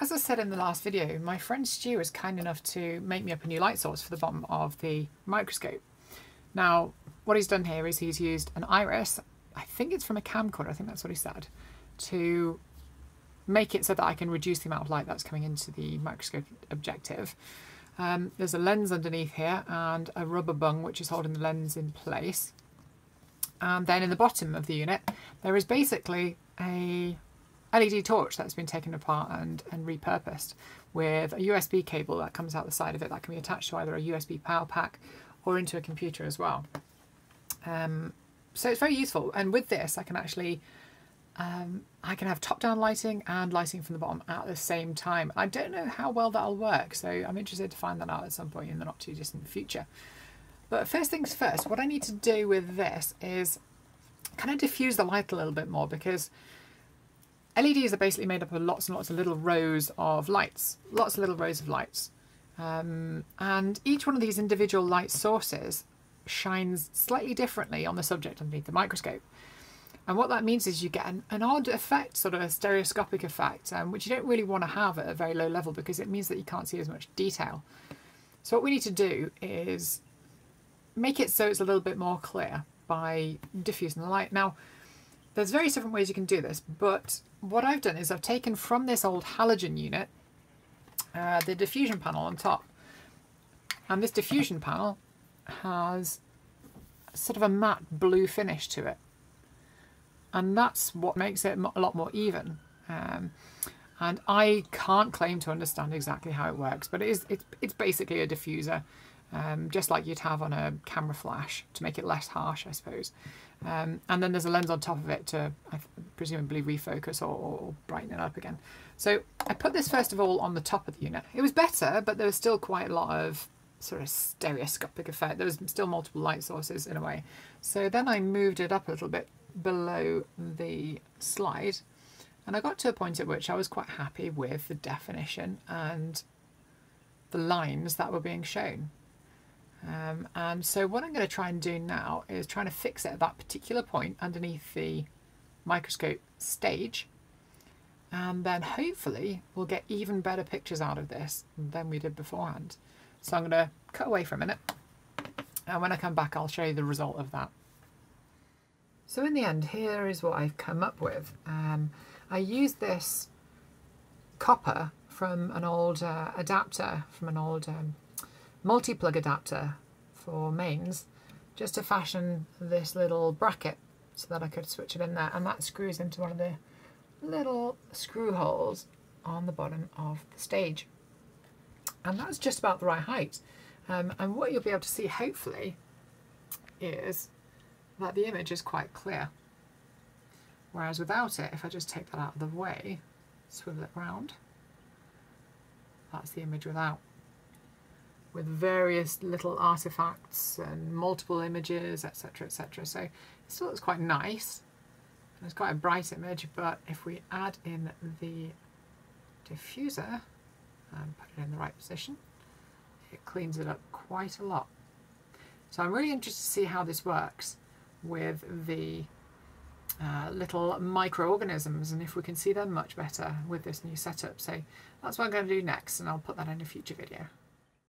as I said in the last video, my friend Stu was kind enough to make me up a new light source for the bottom of the microscope. Now, what he's done here is he's used an iris, I think it's from a camcorder, I think that's what he said, to make it so that I can reduce the amount of light that's coming into the microscope objective. Um, there's a lens underneath here and a rubber bung which is holding the lens in place. And then in the bottom of the unit, there is basically a LED torch that's been taken apart and, and repurposed with a USB cable that comes out the side of it that can be attached to either a USB power pack or into a computer as well. Um, so it's very useful. And with this, I can actually um, I can have top-down lighting and lighting from the bottom at the same time. I don't know how well that'll work, so I'm interested to find that out at some point in the not too distant future. But first things first, what I need to do with this is kind of diffuse the light a little bit more because LEDs are basically made up of lots and lots of little rows of lights, lots of little rows of lights. Um, and each one of these individual light sources shines slightly differently on the subject underneath the microscope. And what that means is you get an, an odd effect, sort of a stereoscopic effect, um, which you don't really want to have at a very low level because it means that you can't see as much detail. So what we need to do is make it so it's a little bit more clear by diffusing the light. Now, there's various different ways you can do this, but what I've done is I've taken from this old halogen unit uh, the diffusion panel on top. And this diffusion panel has sort of a matte blue finish to it. And that's what makes it a lot more even. Um, and I can't claim to understand exactly how it works, but it is, it's, it's basically a diffuser, um, just like you'd have on a camera flash to make it less harsh, I suppose. Um, and then there's a lens on top of it to presumably refocus or, or, brighten it up again. So I put this first of all on the top of the unit. It was better, but there was still quite a lot of sort of stereoscopic effect. There was still multiple light sources in a way. So then I moved it up a little bit below the slide and I got to a point at which I was quite happy with the definition and the lines that were being shown. Um, and so what I'm going to try and do now is trying to fix it at that particular point underneath the microscope stage. And then hopefully we'll get even better pictures out of this than we did beforehand. So I'm going to cut away for a minute. And when I come back, I'll show you the result of that. So in the end, here is what I've come up with. Um, I used this copper from an old uh, adapter, from an old um, multi-plug adapter for mains just to fashion this little bracket so that I could switch it in there and that screws into one of the little screw holes on the bottom of the stage. And that's just about the right height. Um, and what you'll be able to see hopefully is that the image is quite clear. Whereas without it if I just take that out of the way swivel it round that's the image without with various little artifacts and multiple images, etc, etc. So it still looks quite nice. It's quite a bright image, but if we add in the diffuser and put it in the right position, it cleans it up quite a lot. So I'm really interested to see how this works with the uh, little microorganisms and if we can see them much better with this new setup. So that's what I'm going to do next and I'll put that in a future video.